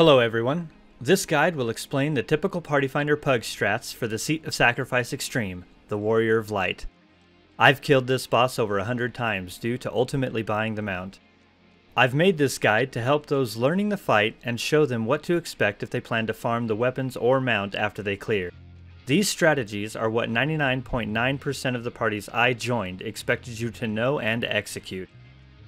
Hello everyone. This guide will explain the typical Party Finder Pug strats for the Seat of Sacrifice Extreme, the Warrior of Light. I've killed this boss over a hundred times due to ultimately buying the mount. I've made this guide to help those learning the fight and show them what to expect if they plan to farm the weapons or mount after they clear. These strategies are what 99.9% of the parties I joined expected you to know and execute.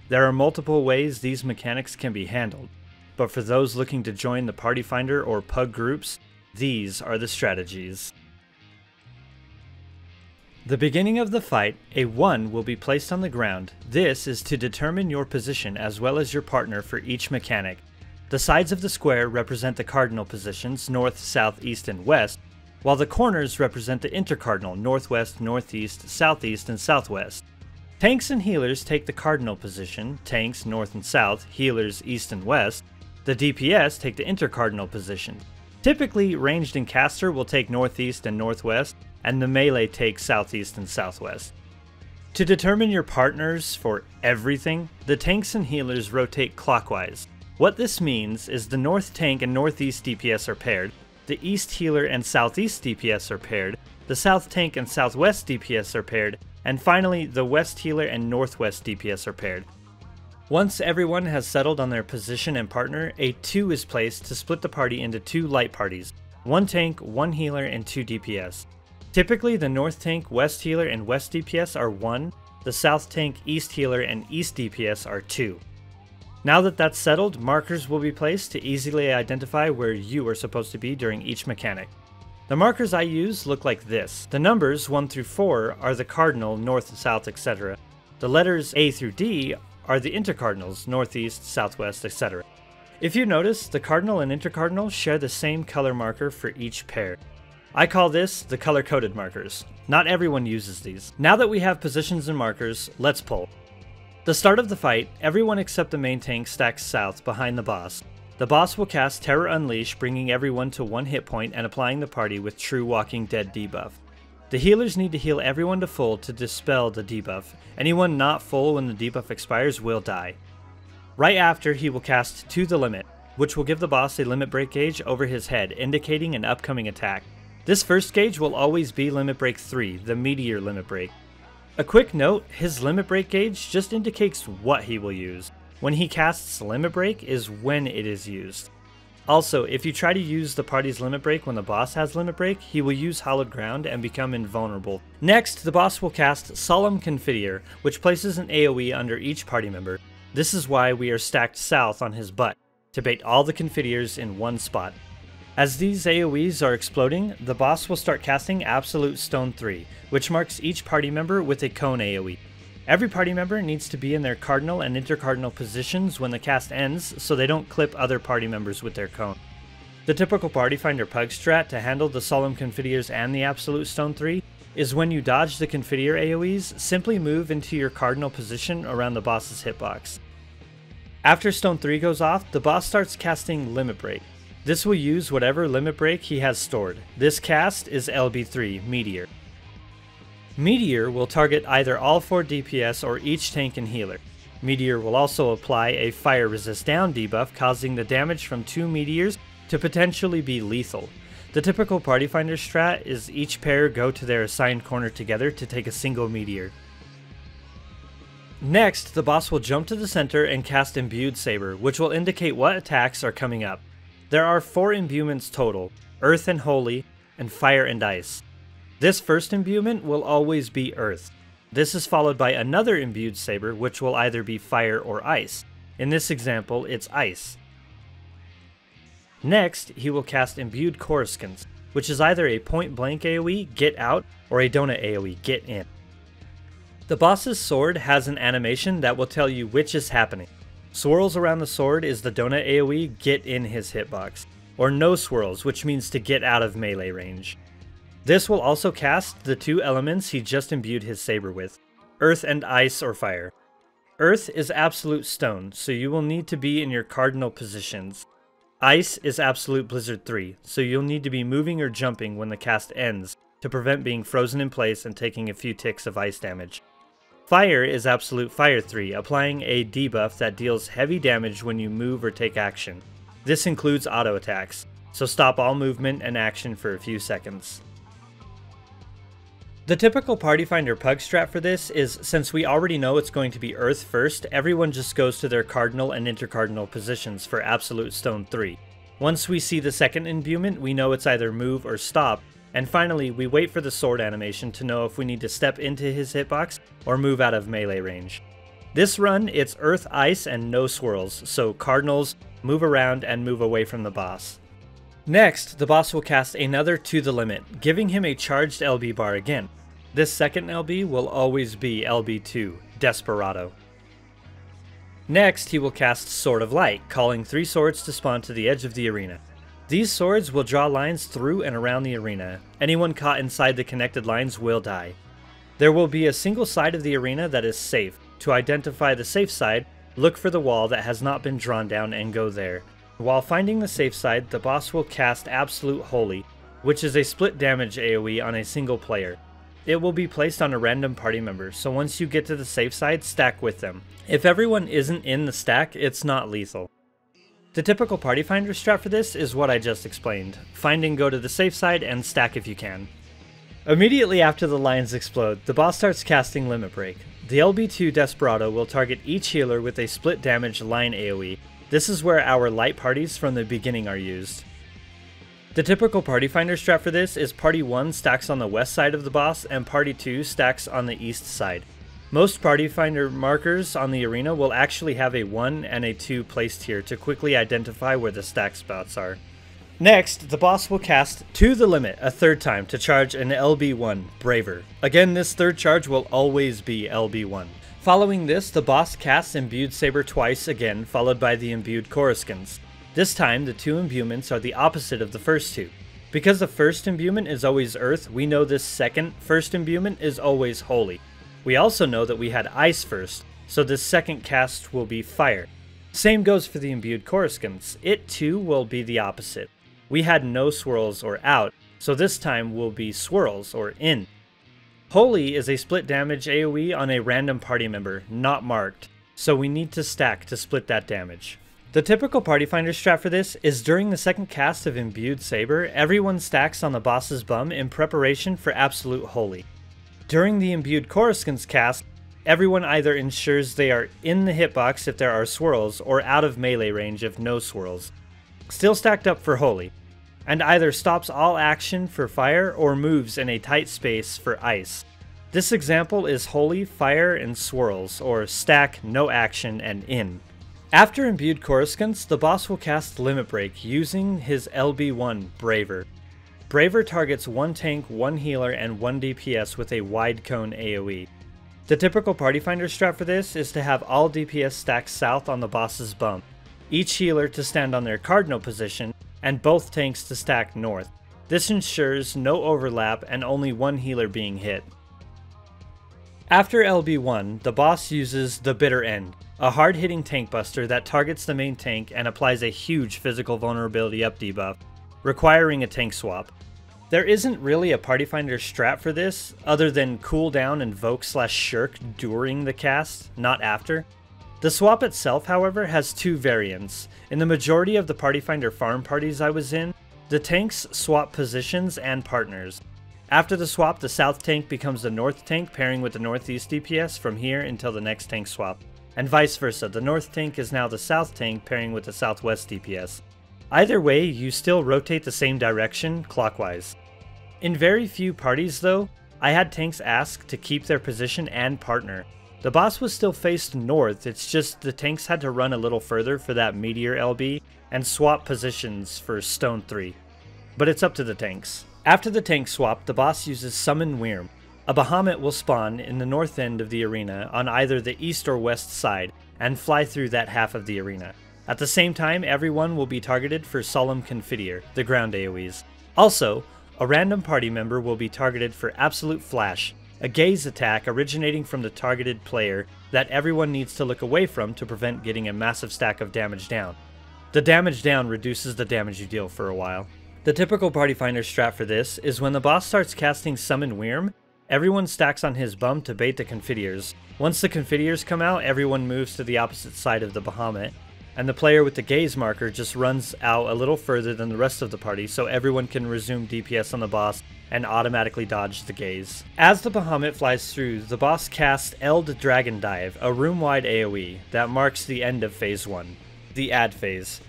There are multiple ways these mechanics can be handled, but for those looking to join the Party Finder or Pug groups, these are the strategies. The beginning of the fight, a 1 will be placed on the ground. This is to determine your position as well as your partner for each mechanic. The sides of the square represent the cardinal positions, north, south, east, and west, while the corners represent the intercardinal, northwest, northeast, southeast, and southwest. Tanks and healers take the cardinal position, tanks north and south, healers east and west. The DPS take the intercardinal position. Typically, ranged and caster will take northeast and northwest, and the melee takes southeast and southwest. To determine your partners for everything, the tanks and healers rotate clockwise. What this means is the north tank and northeast DPS are paired, the east healer and southeast DPS are paired, the south tank and southwest DPS are paired, and finally the west healer and northwest DPS are paired. Once everyone has settled on their position and partner, a 2 is placed to split the party into two light parties, one tank, one healer, and two DPS. Typically, the North Tank, West Healer, and West DPS are 1, the South Tank, East Healer, and East DPS are 2. Now that that's settled, markers will be placed to easily identify where you are supposed to be during each mechanic. The markers I use look like this. The numbers 1 through 4 are the cardinal, north, south, etc. The letters A through D are the intercardinals, northeast, southwest, etc. If you notice, the cardinal and intercardinal share the same color marker for each pair. I call this the color-coded markers. Not everyone uses these. Now that we have positions and markers, let's pull. The start of the fight, everyone except the main tank stacks south behind the boss. The boss will cast Terror Unleash, bringing everyone to one hit point and applying the party with True Walking Dead debuff. The healers need to heal everyone to full to dispel the debuff. Anyone not full when the debuff expires will die. Right after, he will cast To the Limit, which will give the boss a limit break gauge over his head, indicating an upcoming attack. This first gauge will always be Limit Break 3, the Meteor Limit Break. A quick note, his Limit Break gauge just indicates what he will use. When he casts Limit Break is when it is used. Also, if you try to use the party's Limit Break when the boss has Limit Break, he will use Hallowed Ground and become invulnerable. Next, the boss will cast Solemn Confiteor, which places an AoE under each party member. This is why we are stacked south on his butt, to bait all the Confiteors in one spot. As these AoEs are exploding, the boss will start casting Absolute Stone 3, which marks each party member with a cone AoE. Every party member needs to be in their cardinal and intercardinal positions when the cast ends so they don't clip other party members with their cone. The typical Party Finder Pug strat to handle the Solemn Confiteors and the Absolute Stone 3 is when you dodge the Confiteor AoEs, simply move into your cardinal position around the boss's hitbox. After Stone 3 goes off, the boss starts casting Limit Break, this will use whatever limit break he has stored. This cast is LB3, Meteor. Meteor will target either all 4 DPS or each tank and healer. Meteor will also apply a fire resist down debuff causing the damage from two meteors to potentially be lethal. The typical party finder strat is each pair go to their assigned corner together to take a single meteor. Next, the boss will jump to the center and cast Imbued Saber, which will indicate what attacks are coming up. There are four imbuements total, Earth and Holy, and Fire and Ice. This first imbuement will always be Earth. This is followed by another imbued saber which will either be Fire or Ice. In this example, it's Ice. Next, he will cast Imbued Coruscance, which is either a point blank AoE, Get Out, or a Donut AoE, Get In. The boss's sword has an animation that will tell you which is happening. Swirls around the sword is the donut AoE, get in his hitbox. Or no swirls, which means to get out of melee range. This will also cast the two elements he just imbued his saber with, earth and ice or fire. Earth is absolute stone, so you will need to be in your cardinal positions. Ice is absolute blizzard 3, so you'll need to be moving or jumping when the cast ends to prevent being frozen in place and taking a few ticks of ice damage. Fire is Absolute Fire 3, applying a debuff that deals heavy damage when you move or take action. This includes auto attacks, so stop all movement and action for a few seconds. The typical Party Finder pug strat for this is since we already know it's going to be Earth first, everyone just goes to their cardinal and intercardinal positions for Absolute Stone 3. Once we see the second imbuement, we know it's either move or stop, and finally, we wait for the sword animation to know if we need to step into his hitbox or move out of melee range. This run, it's Earth, Ice, and no swirls, so Cardinals move around and move away from the boss. Next, the boss will cast another To the Limit, giving him a charged LB bar again. This second LB will always be LB2, Desperado. Next, he will cast Sword of Light, calling three swords to spawn to the edge of the arena. These swords will draw lines through and around the arena. Anyone caught inside the connected lines will die. There will be a single side of the arena that is safe. To identify the safe side, look for the wall that has not been drawn down and go there. While finding the safe side, the boss will cast Absolute Holy, which is a split damage AoE on a single player. It will be placed on a random party member, so once you get to the safe side, stack with them. If everyone isn't in the stack, it's not lethal. The typical party finder strat for this is what I just explained. Find and go to the safe side and stack if you can. Immediately after the lines explode, the boss starts casting Limit Break. The LB2 Desperado will target each healer with a split damage line AoE, this is where our light parties from the beginning are used. The typical party finder strat for this is party 1 stacks on the west side of the boss and party 2 stacks on the east side. Most party finder markers on the arena will actually have a 1 and a 2 placed here to quickly identify where the stack spots are. Next, the boss will cast To the Limit a third time to charge an LB1, Braver. Again, this third charge will always be LB1. Following this, the boss casts Imbued Saber twice again, followed by the Imbued Coruscance. This time, the two imbuements are the opposite of the first two. Because the first imbuement is always Earth, we know this second first imbuement is always Holy. We also know that we had Ice first, so this second cast will be Fire. Same goes for the Imbued Coruscance. It too will be the opposite. We had no swirls or out, so this time will be swirls or in. Holy is a split damage AoE on a random party member, not marked, so we need to stack to split that damage. The typical party finder strat for this is during the second cast of Imbued Saber, everyone stacks on the boss's bum in preparation for Absolute Holy. During the Imbued Coruscant's cast, everyone either ensures they are in the hitbox if there are swirls or out of melee range if no swirls. Still stacked up for Holy and either stops all action for fire or moves in a tight space for ice. This example is Holy, Fire, and Swirls, or Stack, No Action, and In. After Imbued Coruscance, the boss will cast Limit Break using his LB1, Braver. Braver targets one tank, one healer, and one DPS with a wide cone AoE. The typical party finder strat for this is to have all DPS stacked south on the boss's bump, each healer to stand on their cardinal position, and both tanks to stack north. This ensures no overlap and only one healer being hit. After LB1, the boss uses the Bitter End, a hard-hitting tank buster that targets the main tank and applies a huge physical vulnerability up debuff, requiring a tank swap. There isn't really a party finder strat for this, other than cooldown invoke slash shirk during the cast, not after, the swap itself, however, has two variants. In the majority of the Party Finder farm parties I was in, the tanks swap positions and partners. After the swap, the south tank becomes the north tank pairing with the northeast DPS from here until the next tank swap, and vice versa, the north tank is now the south tank pairing with the southwest DPS. Either way, you still rotate the same direction, clockwise. In very few parties though, I had tanks ask to keep their position and partner, the boss was still faced north, it's just the tanks had to run a little further for that Meteor LB and swap positions for Stone 3. But it's up to the tanks. After the tank swap, the boss uses Summon Wyrm. A Bahamut will spawn in the north end of the arena on either the east or west side and fly through that half of the arena. At the same time, everyone will be targeted for Solemn Confiteor, the ground AoEs. Also, a random party member will be targeted for Absolute Flash, a gaze attack originating from the targeted player that everyone needs to look away from to prevent getting a massive stack of damage down. The damage down reduces the damage you deal for a while. The typical party finder strat for this is when the boss starts casting Summon Wyrm, everyone stacks on his bum to bait the Confiteors. Once the Confiteors come out, everyone moves to the opposite side of the Bahamut. And the player with the gaze marker just runs out a little further than the rest of the party so everyone can resume DPS on the boss and automatically dodge the gaze. As the Bahamut flies through, the boss casts Eld Dragon Dive, a room-wide AoE that marks the end of Phase 1, the add phase.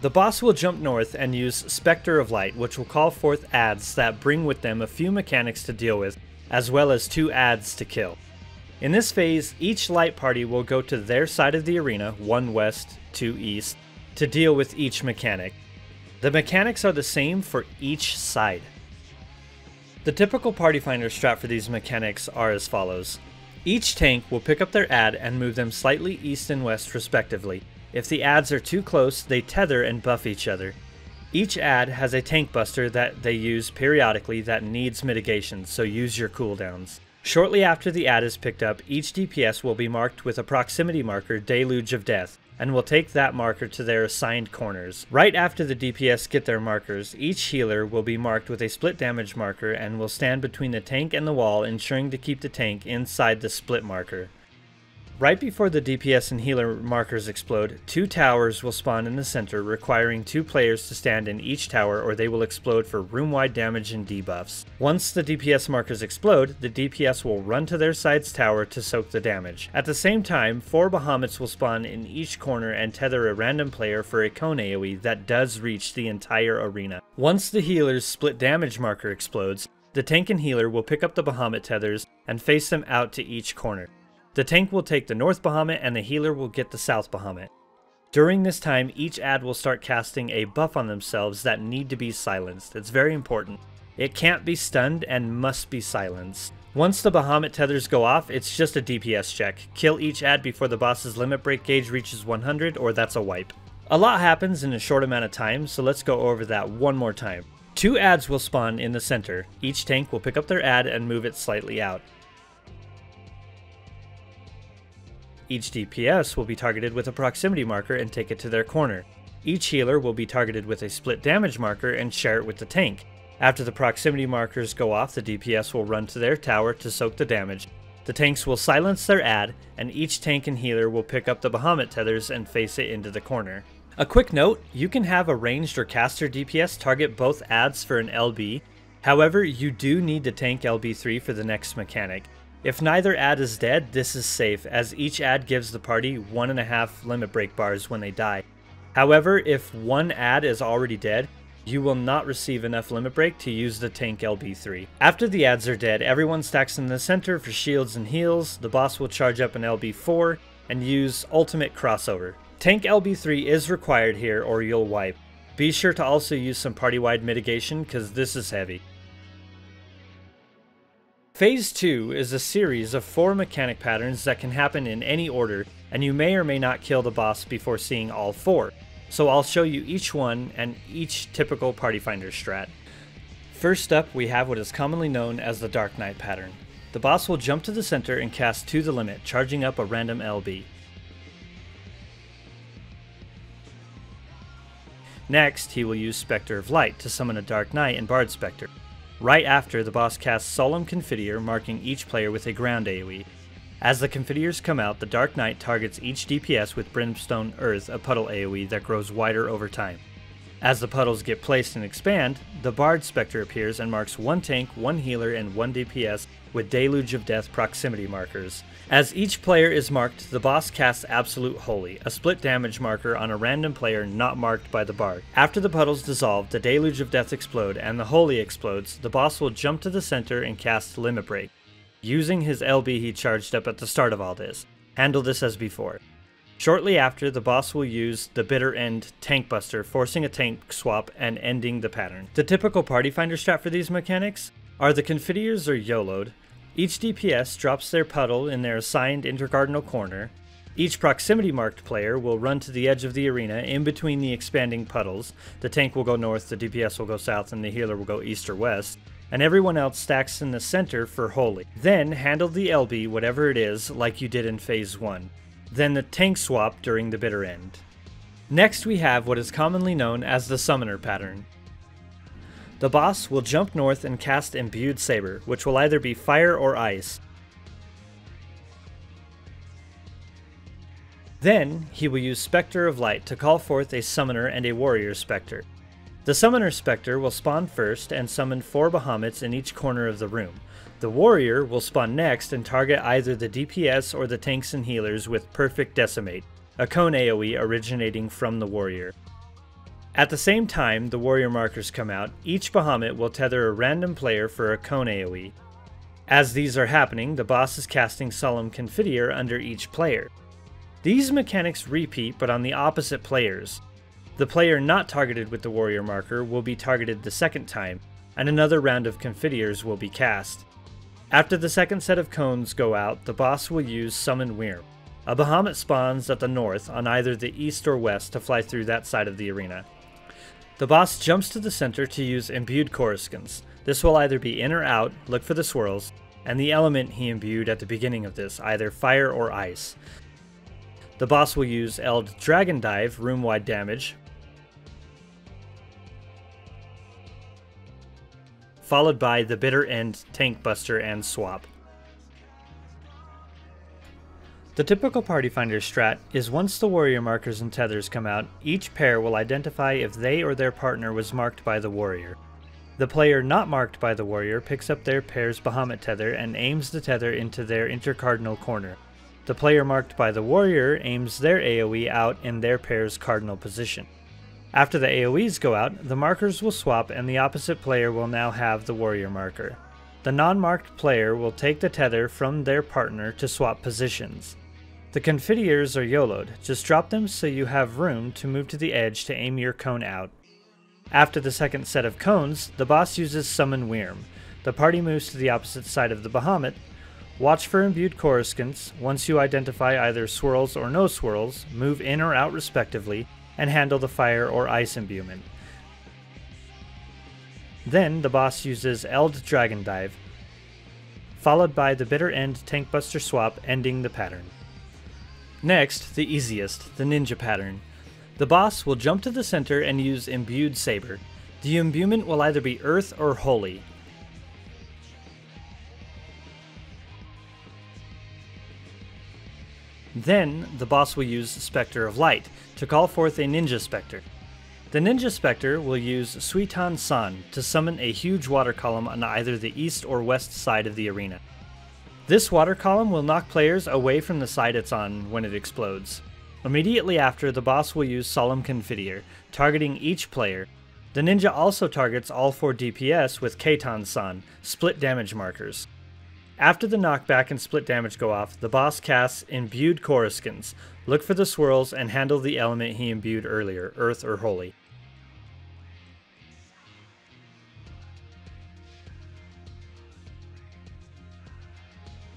The boss will jump north and use Spectre of Light, which will call forth adds that bring with them a few mechanics to deal with, as well as two adds to kill. In this phase, each light party will go to their side of the arena, one west, two east, to deal with each mechanic. The mechanics are the same for each side. The typical party finder strat for these mechanics are as follows. Each tank will pick up their ad and move them slightly east and west respectively. If the ads are too close, they tether and buff each other. Each ad has a tank buster that they use periodically that needs mitigation, so use your cooldowns. Shortly after the ad is picked up, each DPS will be marked with a proximity marker, Deluge of Death, and will take that marker to their assigned corners. Right after the DPS get their markers, each healer will be marked with a split damage marker and will stand between the tank and the wall, ensuring to keep the tank inside the split marker. Right before the DPS and healer markers explode, two towers will spawn in the center, requiring two players to stand in each tower or they will explode for room-wide damage and debuffs. Once the DPS markers explode, the DPS will run to their side's tower to soak the damage. At the same time, four Bahamuts will spawn in each corner and tether a random player for a cone AoE that does reach the entire arena. Once the healer's split damage marker explodes, the tank and healer will pick up the Bahamut tethers and face them out to each corner. The tank will take the North Bahamut and the healer will get the South Bahamut. During this time, each ad will start casting a buff on themselves that need to be silenced. It's very important. It can't be stunned and must be silenced. Once the Bahamut tethers go off, it's just a DPS check. Kill each ad before the boss's limit break gauge reaches 100 or that's a wipe. A lot happens in a short amount of time, so let's go over that one more time. Two ads will spawn in the center. Each tank will pick up their ad and move it slightly out. Each DPS will be targeted with a proximity marker and take it to their corner. Each healer will be targeted with a split damage marker and share it with the tank. After the proximity markers go off, the DPS will run to their tower to soak the damage. The tanks will silence their ad, and each tank and healer will pick up the Bahamut tethers and face it into the corner. A quick note, you can have a ranged or caster DPS target both ads for an LB, however you do need to tank LB3 for the next mechanic. If neither ad is dead, this is safe, as each ad gives the party 1.5 limit break bars when they die. However, if one ad is already dead, you will not receive enough limit break to use the tank LB3. After the ads are dead, everyone stacks in the center for shields and heals, the boss will charge up an LB4, and use ultimate crossover. Tank LB3 is required here or you'll wipe. Be sure to also use some party-wide mitigation, cause this is heavy. Phase 2 is a series of four mechanic patterns that can happen in any order, and you may or may not kill the boss before seeing all four. So I'll show you each one and each typical Party Finder strat. First up, we have what is commonly known as the Dark Knight pattern. The boss will jump to the center and cast to the limit, charging up a random LB. Next, he will use Spectre of Light to summon a Dark Knight and Bard Spectre. Right after, the boss casts Solemn Confiteor, marking each player with a ground AoE. As the Confiteors come out, the Dark Knight targets each DPS with Brimstone Earth, a puddle AoE that grows wider over time. As the puddles get placed and expand, the Bard Spectre appears and marks one tank, one healer, and one DPS with Deluge of Death proximity markers. As each player is marked, the boss casts Absolute Holy, a split damage marker on a random player not marked by the bard. After the puddles dissolve, the Deluge of Death explode, and the Holy explodes, the boss will jump to the center and cast Limit Break, using his LB he charged up at the start of all this. Handle this as before. Shortly after, the boss will use the Bitter End Tank Buster, forcing a tank swap and ending the pattern. The typical Party Finder strat for these mechanics are the Confiteors are YOLO'd, each DPS drops their puddle in their assigned intercardinal corner. Each proximity marked player will run to the edge of the arena in between the expanding puddles. The tank will go north, the DPS will go south, and the healer will go east or west. And everyone else stacks in the center for Holy. Then handle the LB, whatever it is, like you did in Phase 1. Then the tank swap during the bitter end. Next we have what is commonly known as the Summoner pattern. The boss will jump north and cast Imbued Saber, which will either be fire or ice. Then, he will use Spectre of Light to call forth a Summoner and a Warrior Spectre. The Summoner Spectre will spawn first and summon four Bahamuts in each corner of the room. The Warrior will spawn next and target either the DPS or the tanks and healers with Perfect Decimate, a cone AoE originating from the Warrior. At the same time the Warrior markers come out, each Bahamut will tether a random player for a cone AoE. As these are happening, the boss is casting Solemn Confiteor under each player. These mechanics repeat but on the opposite players. The player not targeted with the warrior marker will be targeted the second time, and another round of Confiteors will be cast. After the second set of cones go out, the boss will use Summon Wyrm. A Bahamut spawns at the north on either the east or west to fly through that side of the arena. The boss jumps to the center to use Imbued Coruscance. This will either be in or out, look for the swirls, and the element he imbued at the beginning of this, either fire or ice. The boss will use Eld Dragon Dive, room wide damage, followed by the Bitter End, Tank Buster, and Swap. The typical Party Finder strat is once the warrior markers and tethers come out, each pair will identify if they or their partner was marked by the warrior. The player not marked by the warrior picks up their pair's Bahamut tether and aims the tether into their intercardinal corner. The player marked by the warrior aims their AoE out in their pair's cardinal position. After the AoEs go out, the markers will swap and the opposite player will now have the warrior marker. The non-marked player will take the tether from their partner to swap positions. The confiteors are YOLO'd, just drop them so you have room to move to the edge to aim your cone out. After the second set of cones, the boss uses Summon Wyrm. The party moves to the opposite side of the Bahamut Watch for imbued coruscance. Once you identify either swirls or no swirls, move in or out respectively, and handle the fire or ice imbuement. Then the boss uses Eld Dragon Dive, followed by the Bitter End Tank Buster swap ending the pattern. Next, the easiest, the Ninja pattern. The boss will jump to the center and use Imbued Saber. The imbuement will either be Earth or Holy, Then, the boss will use Spectre of Light to call forth a Ninja Spectre. The Ninja Spectre will use Suiton San to summon a huge water column on either the east or west side of the arena. This water column will knock players away from the side it's on when it explodes. Immediately after, the boss will use Solemn Confiteor, targeting each player. The ninja also targets all four DPS with Keitan San, split damage markers. After the knockback and split damage go off, the boss casts Imbued Coruscance. Look for the swirls and handle the element he imbued earlier, Earth or Holy.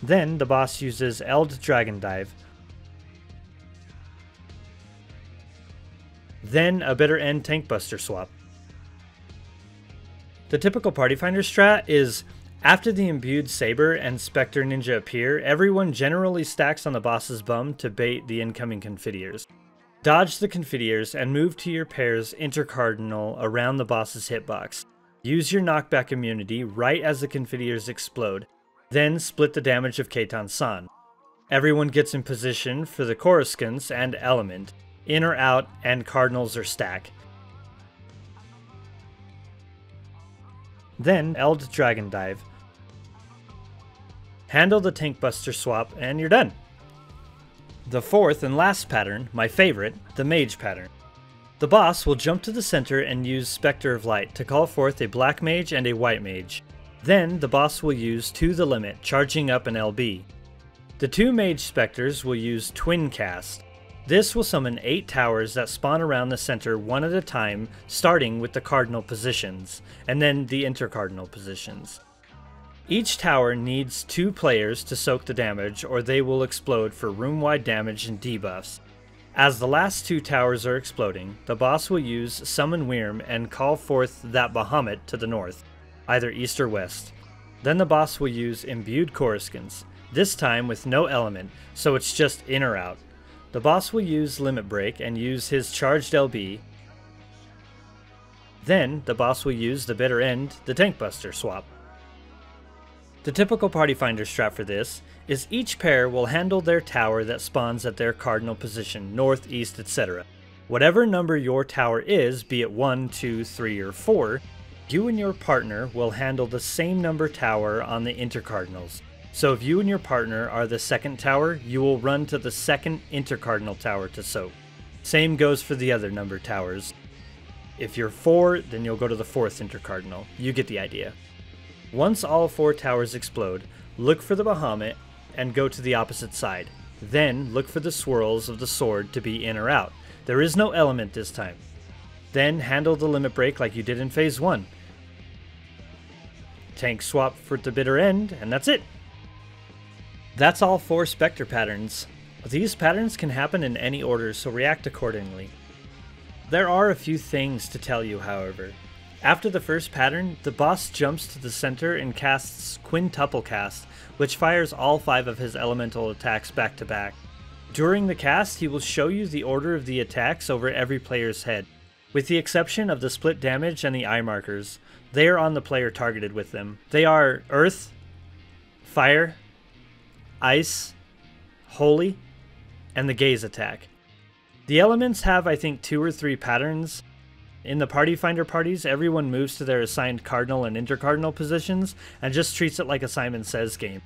Then the boss uses Eld Dragon Dive. Then a Bitter End Tank Buster swap. The typical Party Finder strat is after the imbued Saber and Spectre Ninja appear, everyone generally stacks on the boss's bum to bait the incoming Confiteors. Dodge the Confiteors and move to your pair's intercardinal around the boss's hitbox. Use your knockback immunity right as the Confiteors explode, then split the damage of Keitan San. Everyone gets in position for the Coruscance and Element, in or out, and Cardinals or stack. Then Eld Dragon Dive handle the Tank Buster swap, and you're done. The fourth and last pattern, my favorite, the Mage pattern. The boss will jump to the center and use Spectre of Light to call forth a Black Mage and a White Mage. Then the boss will use To the Limit, charging up an LB. The two Mage Spectres will use Twin Cast. This will summon 8 towers that spawn around the center one at a time, starting with the cardinal positions, and then the intercardinal positions. Each tower needs two players to soak the damage or they will explode for room-wide damage and debuffs. As the last two towers are exploding, the boss will use Summon Wyrm and call forth that Bahamut to the north, either east or west. Then the boss will use Imbued Coruscance, this time with no element, so it's just in or out. The boss will use Limit Break and use his charged LB. Then, the boss will use the bitter end, the Tank Buster swap. The typical Party Finder strat for this is each pair will handle their tower that spawns at their cardinal position, north, east, etc. Whatever number your tower is, be it 1, 2, 3, or 4, you and your partner will handle the same number tower on the intercardinals. So if you and your partner are the second tower, you will run to the second intercardinal tower to soak. Same goes for the other number towers. If you're 4, then you'll go to the fourth intercardinal. You get the idea. Once all four towers explode, look for the Bahamut and go to the opposite side. Then look for the swirls of the sword to be in or out. There is no element this time. Then handle the limit break like you did in phase 1. Tank swap for the bitter end, and that's it. That's all four Spectre patterns. These patterns can happen in any order, so react accordingly. There are a few things to tell you, however. After the first pattern, the boss jumps to the center and casts Quintuple Cast, which fires all five of his elemental attacks back to back. During the cast, he will show you the order of the attacks over every player's head, with the exception of the split damage and the eye markers. They are on the player targeted with them. They are Earth, Fire, Ice, Holy, and the Gaze attack. The elements have, I think, two or three patterns, in the Party Finder parties, everyone moves to their assigned cardinal and intercardinal positions and just treats it like a Simon Says game.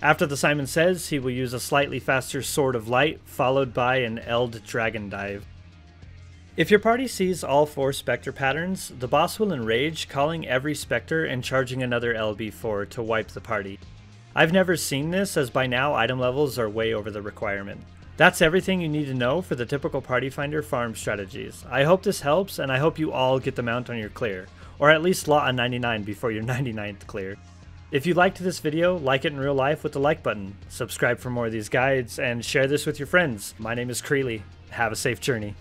After the Simon Says, he will use a slightly faster Sword of Light, followed by an Eld Dragon Dive. If your party sees all four Spectre patterns, the boss will enrage, calling every Spectre and charging another LB4 to wipe the party. I've never seen this, as by now item levels are way over the requirement. That's everything you need to know for the typical Party Finder farm strategies. I hope this helps, and I hope you all get the mount on your clear, or at least lot on 99 before your 99th clear. If you liked this video, like it in real life with the like button, subscribe for more of these guides, and share this with your friends. My name is Creely. Have a safe journey.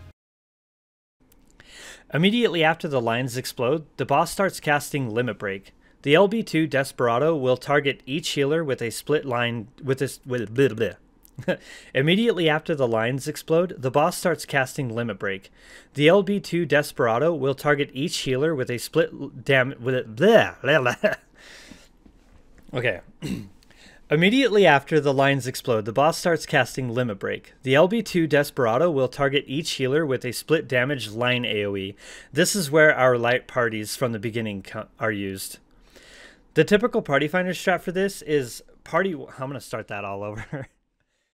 Immediately after the lines explode, the boss starts casting Limit Break. The LB2 Desperado will target each healer with a split line with this with blah, blah, Immediately after the lines explode, the boss starts casting Limit Break. The LB2 Desperado will target each healer with a split dam with it. Blah. Okay. Immediately after the lines explode, the boss starts casting Limit Break. The LB2 Desperado will target each healer with a split damage line AoE. This is where our light parties from the beginning are used. The typical party finder strat for this is party. I'm going to start that all over.